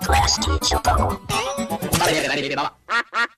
Class teacher. Sorry, I didn't even know.